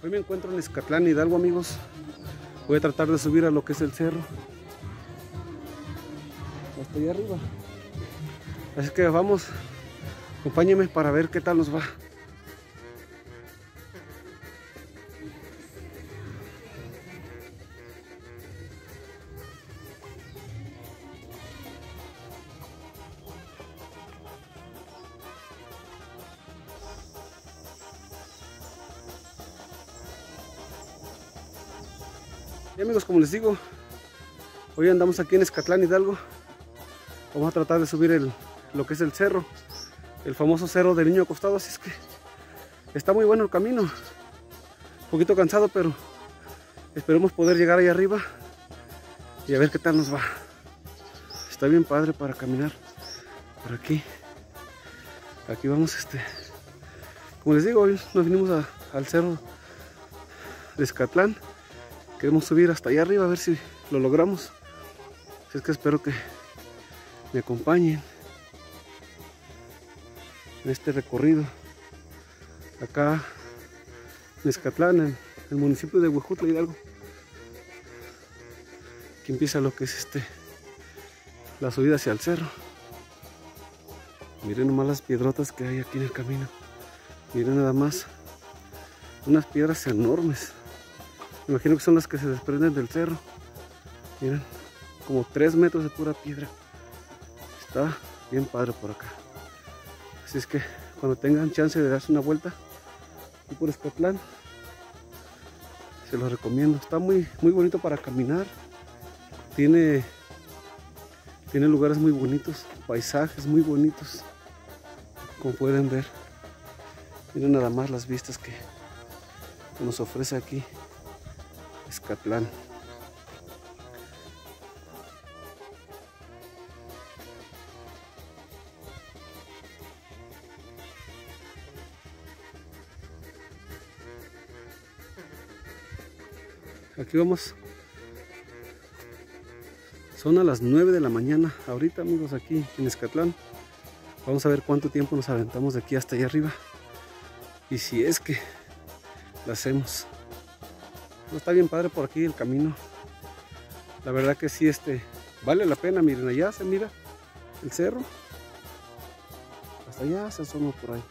Hoy me encuentro en Escatlán, Hidalgo, amigos. Voy a tratar de subir a lo que es el cerro. Hasta allá arriba. Así que vamos, acompáñenme para ver qué tal nos va. Y amigos, como les digo, hoy andamos aquí en Escatlán Hidalgo. Vamos a tratar de subir el, lo que es el cerro, el famoso cerro del niño acostado. Así es que está muy bueno el camino. Un poquito cansado, pero esperemos poder llegar ahí arriba y a ver qué tal nos va. Está bien padre para caminar por aquí. Aquí vamos, este, como les digo, hoy nos vinimos al cerro de Escatlán. Queremos subir hasta allá arriba a ver si lo logramos. Así es que espero que me acompañen en este recorrido. Acá en Escatlán, en el municipio de Huejutla Hidalgo. Aquí empieza lo que es este la subida hacia el cerro. Miren nomás las piedrotas que hay aquí en el camino. Miren nada más. Unas piedras enormes. Imagino que son las que se desprenden del cerro. Miren, como 3 metros de pura piedra. Está bien padre por acá. Así es que cuando tengan chance de darse una vuelta aquí por Escatlán, se los recomiendo. Está muy, muy bonito para caminar. Tiene, tiene lugares muy bonitos, paisajes muy bonitos. Como pueden ver. Miren nada más las vistas que nos ofrece aquí. Escatlán. Aquí vamos. Son a las 9 de la mañana. Ahorita amigos aquí en Escatlán. Vamos a ver cuánto tiempo nos aventamos de aquí hasta allá arriba. Y si es que lo hacemos. No está bien padre por aquí el camino. La verdad que sí, este, vale la pena. Miren, allá se mira el cerro. Hasta allá se asoma por ahí.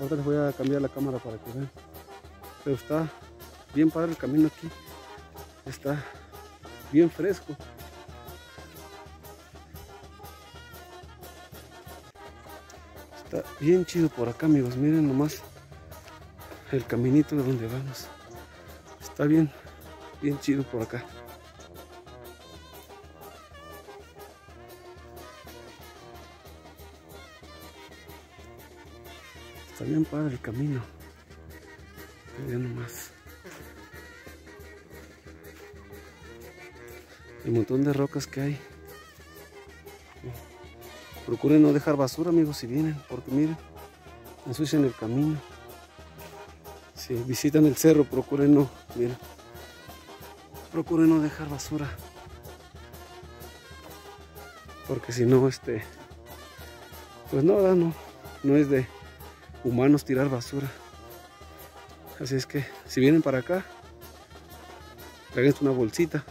Ahora les voy a cambiar la cámara para que vean. Pero está bien padre el camino aquí. Está bien fresco. Está bien chido por acá, amigos. Miren nomás el caminito de donde vamos. Está bien, bien chido por acá. Está bien padre el camino. Miren nomás. El montón de rocas que hay. Procuren no dejar basura, amigos, si vienen, porque miren, ensucian el camino. Si visitan el cerro, procuren no, miren, procuren no dejar basura. Porque si no, este, pues no, no, no es de humanos tirar basura. Así es que si vienen para acá, tráiganse una bolsita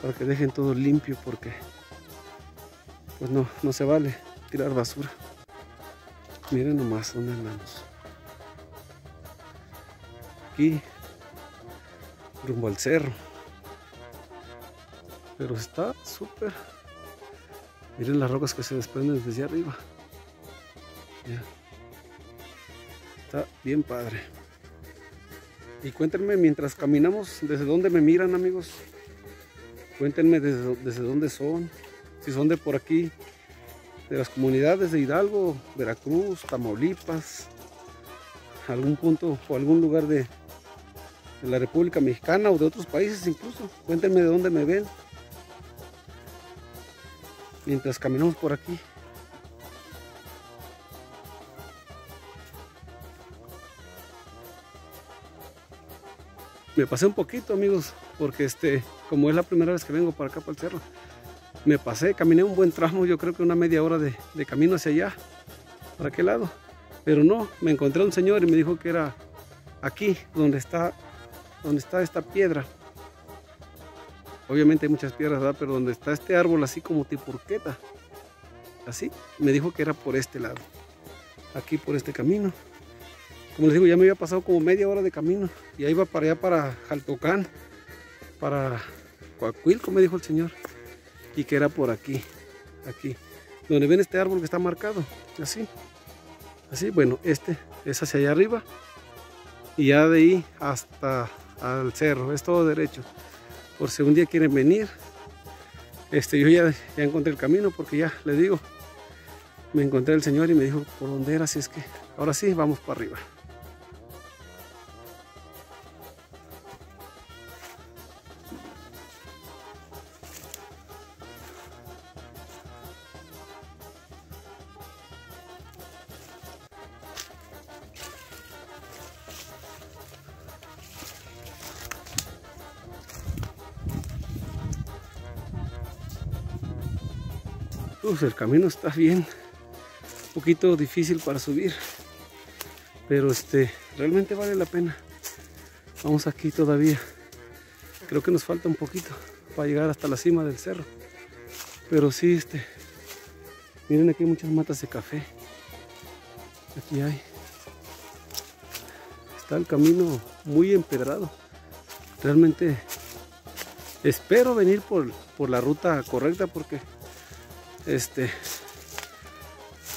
para que dejen todo limpio porque pues no, no se vale tirar basura. Miren nomás dónde andamos. Aquí, rumbo al cerro. Pero está súper. Miren las rocas que se desprenden desde arriba. Está bien padre. Y cuéntenme mientras caminamos, ¿desde dónde me miran amigos? Cuéntenme desde, desde dónde son. Si son de por aquí, de las comunidades de Hidalgo, Veracruz, Tamaulipas, algún punto o algún lugar de, de la República Mexicana o de otros países incluso. Cuéntenme de dónde me ven. Mientras caminamos por aquí. Me pasé un poquito, amigos, porque este, como es la primera vez que vengo para acá, para el cerro, me pasé, caminé un buen tramo, yo creo que una media hora de, de camino hacia allá, para aquel lado. Pero no, me encontré un señor y me dijo que era aquí donde está, donde está esta piedra. Obviamente hay muchas piedras. Pero donde está este árbol así como tipo urqueta. Así, me dijo que era por este lado. Aquí por este camino. Como les digo, ya me había pasado como media hora de camino. Y ahí va para allá para Jaltocán. Para Coacuilco, me dijo el señor. Y que era por aquí. Aquí. Donde ven este árbol que está marcado. Así. Así, bueno, este es hacia allá arriba. Y ya de ahí hasta al cerro. Es todo derecho por si un día quieren venir este yo ya, ya encontré el camino porque ya les digo me encontré el señor y me dijo por dónde era así es que ahora sí vamos para arriba el camino está bien, un poquito difícil para subir, pero este, realmente vale la pena. Vamos aquí todavía. Creo que nos falta un poquito para llegar hasta la cima del cerro. Pero sí, este, miren aquí hay muchas matas de café. Aquí hay. Está el camino muy empedrado. Realmente espero venir por, por la ruta correcta porque este,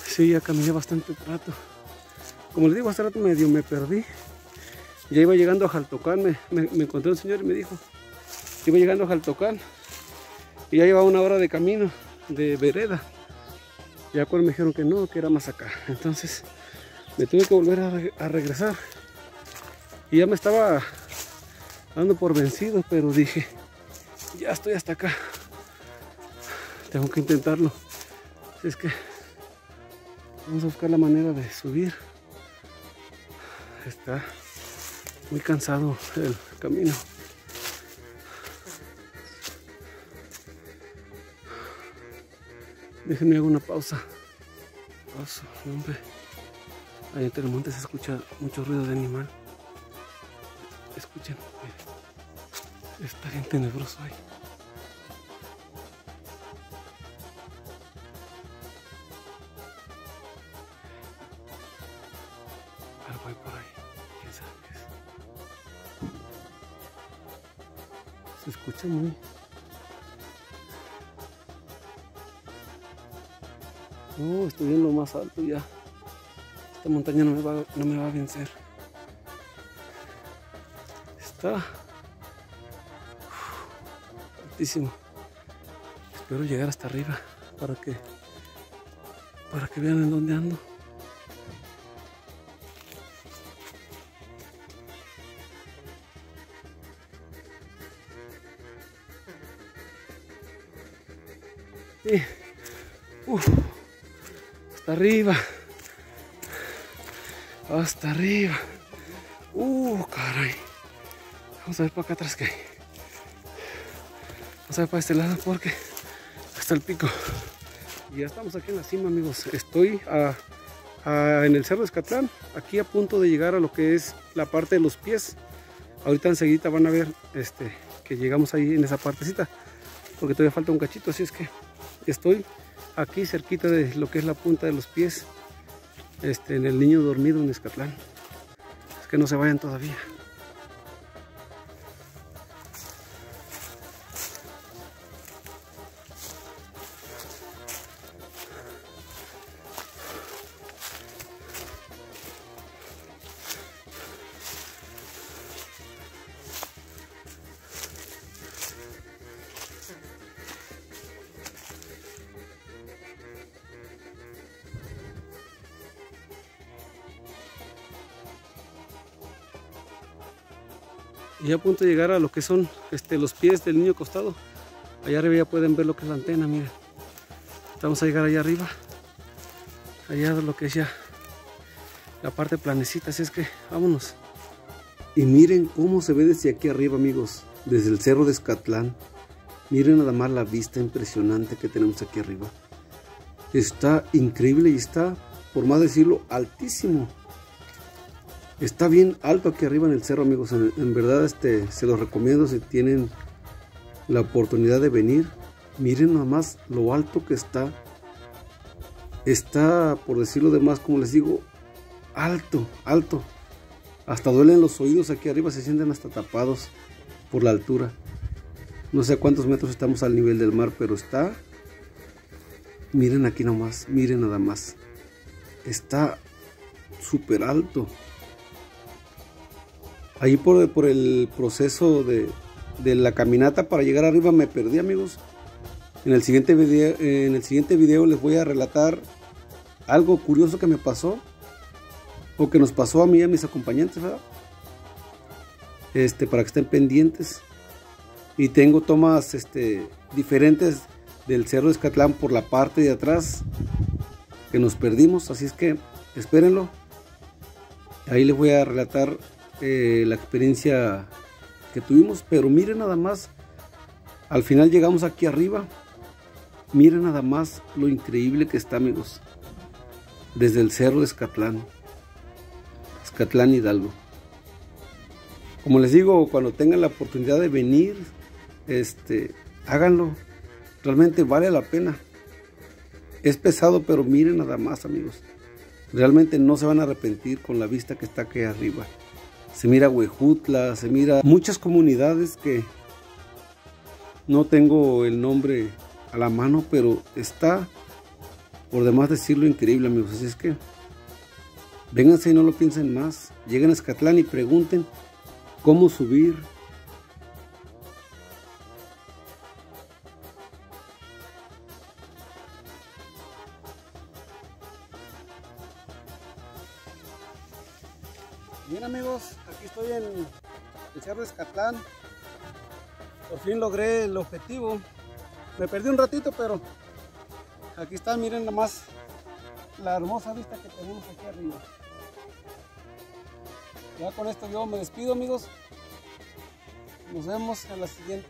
sí, ya caminé bastante rato. Como les digo, hace rato medio me perdí. Ya iba llegando a Jaltocán, me, me, encontré un señor y me dijo, iba llegando a Jaltocán y ya llevaba una hora de camino, de vereda. Ya cuando me dijeron que no, que era más acá. Entonces me tuve que volver a, a regresar. Y ya me estaba dando por vencido, pero dije, ya estoy hasta acá tengo que intentarlo. Es que vamos a buscar la manera de subir. Está muy cansado el camino. Déjenme hago una pausa. Pausa hombre. Ahí entre el monte se escucha mucho ruido de animal. Escuchen está bien tenebroso ahí escucha muy... Oh, estoy en lo más alto ya. Esta montaña no me va, no me va a vencer. Está altísimo. Espero llegar hasta arriba para que para que vean en dónde ando. Hasta arriba. Hasta arriba. Uh, caray. Vamos a ver para acá atrás que hay. Vamos a ver para este lado porque hasta el pico. Y ya estamos aquí en la cima, amigos. Estoy en el Cerro Escatlán, aquí a punto de llegar a lo que es la parte de los pies. Ahorita enseguida van a ver este, que llegamos ahí en esa partecita, porque todavía falta un cachito, así es que estoy aquí cerquita de lo que es la punta de los pies este, en el niño dormido en Escatlán. Es que no se vayan todavía. Y a punto de llegar a lo que son este, los pies del niño acostado. Allá arriba ya pueden ver lo que es la antena, miren. Vamos a llegar allá arriba. Allá lo que es ya la parte planecita, así es que vámonos. Y miren cómo se ve desde aquí arriba, amigos. Desde el cerro de Escatlán. Miren nada más la vista impresionante que tenemos aquí arriba. Está increíble y está, por más decirlo, altísimo. Está bien alto aquí arriba en el cerro, amigos. En, verdad, este, se los recomiendo si tienen la oportunidad de venir. Miren nomás lo alto que está. Está, por decirlo de más, como les digo, alto, alto. Hasta duelen los oídos aquí arriba, se sienten hasta tapados por la altura. No sé cuántos metros estamos al nivel del mar, pero está... Miren aquí nomás, miren nada más. Está súper alto. Ahí por, el proceso de, la caminata para llegar arriba me perdí, amigos. En el, siguiente video, en el siguiente video les voy a relatar algo curioso que me pasó. O que nos pasó a mí y a mis acompañantes, ¿verdad? Este, para que estén pendientes y tengo tomas este, diferentes del Cerro Escatlán por la parte de atrás que nos perdimos, así es que espérenlo. Ahí les voy a relatar eh, la experiencia que tuvimos, pero miren nada más, al final llegamos aquí arriba, miren nada más lo increíble que está amigos, desde el Cerro de Escatlán, Escatlán Hidalgo. Como les digo, cuando tengan la oportunidad de venir, este, háganlo. Realmente vale la pena. Es pesado, pero miren nada más, amigos. Realmente no se van a arrepentir con la vista que está aquí arriba. Se mira Huejutla, se mira muchas comunidades que no tengo el nombre a la mano, pero está, por demás decirlo, increíble, amigos. Así es que, vénganse y no lo piensen más. Lleguen a Escatlán y pregunten cómo subir, Bien amigos, aquí estoy en el Cerro Escatlán. Por fin logré el objetivo. Me perdí un ratito, pero aquí está, miren nomás la hermosa vista que tenemos aquí arriba. Ya con esto yo me despido amigos. Nos vemos en la siguiente.